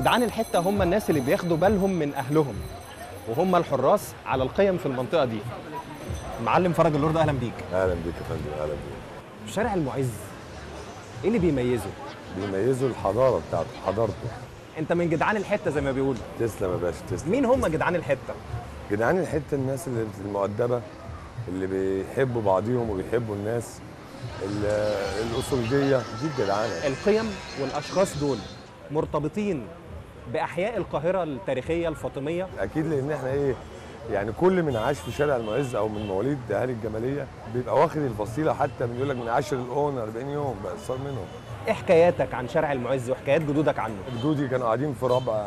جدعان الحتة هم الناس اللي بياخدوا بالهم من أهلهم وهم الحراس على القيم في المنطقة دي. معلم فرج اللورد أهلا بيك. أهلا بيك يا فندم أهلا بيك. شارع المعز إيه اللي بيميزه؟ بيميزوا الحضارة بتاعته حضارته. أنت من جدعان الحتة زي ما بيقولوا. تسلم يا باشا تسلم. مين هم جدعان الحتة؟ جدعان الحتة الناس اللي المؤدبة اللي بيحبوا بعضيهم وبيحبوا الناس. ال- الاصولجيه دي الجدعانة. القيم والأشخاص دول مرتبطين بأحياء القاهرة التاريخية الفاطمية. أكيد لأن إحنا إيه يعني كل من عاش في شارع المعز أو من مواليد أهالي الجمالية بيبقى واخد الفصيلة حتى من يقول لك من 10 الأون 40 يوم بقى صار منهم. إيه حكاياتك عن شارع المعز وحكايات جدودك عنه؟ جدودي كانوا قاعدين في ربع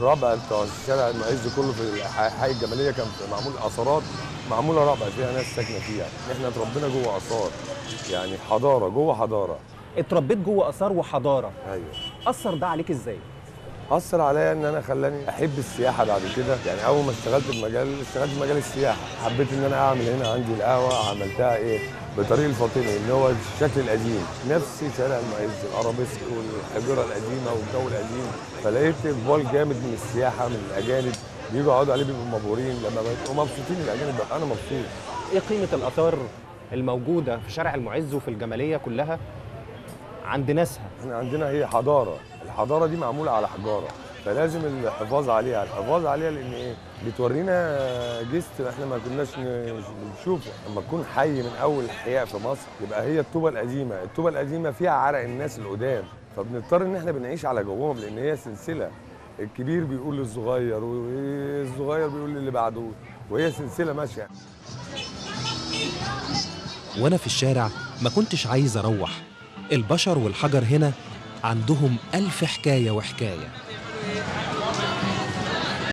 ربع بتوع شارع المعز كله في حي الجمالية كان معمول آثارات معمولة ربع فيها ناس ساكنة فيها. إحنا اتربينا جوه آثار يعني حضارة جوه حضارة. اتربيت جوه آثار وحضارة. أيوه. أثر ده عليك إزاي؟ أثر عليا إن أنا خلاني أحب السياحة بعد كده. يعني أول ما اشتغلت في مجال اشتغلت في مجال السياحة حبيت إن أنا أعمل هنا عندي القهوة عملتها إيه؟ بطريق الفاطمي اللي هو الشكل القديم نفس شارع المعز الارابيسك والحجره القديمة والجو القديم. فلقيت إقبال جامد من السياحة من الأجانب. بيجوا يقعدوا عليه بيبقوا مبهورين. لما بيبقوا مبسوطين الأجانب أنا مبسوط. إيه قيمة الآثار الموجودة في شارع المعز وفي الجمالية كلها عند ناسها؟ إحنا عندنا هي حضارة. الحضارة دي معمولة على حجارة فلازم الحفاظ عليها الحفاظ عليها لأن إيه؟ بتورينا جست إحنا ما كناش ن- بنشوفه لما تكون حي من أول الاحياء في مصر يبقى هي الطوبه القديمة الطوبه القديمة فيها عرق الناس القدام فبنضطر إن إحنا بنعيش على جوهم لأن هي سلسلة الكبير بيقول للصغير والصغير بيقول للي بعده وهي سلسلة ماشية. وأنا في الشارع ما كنتش عايز أروح البشر والحجر هنا عندهم ألف حكاية وحكاية.